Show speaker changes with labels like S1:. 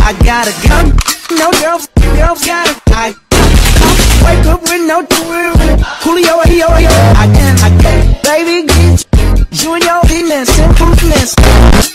S1: I gotta come, no girls, girls got it. I wake up with no tour. Julio, yo, yo, I can, I can, baby, get you and your penis, simpleness. Joy.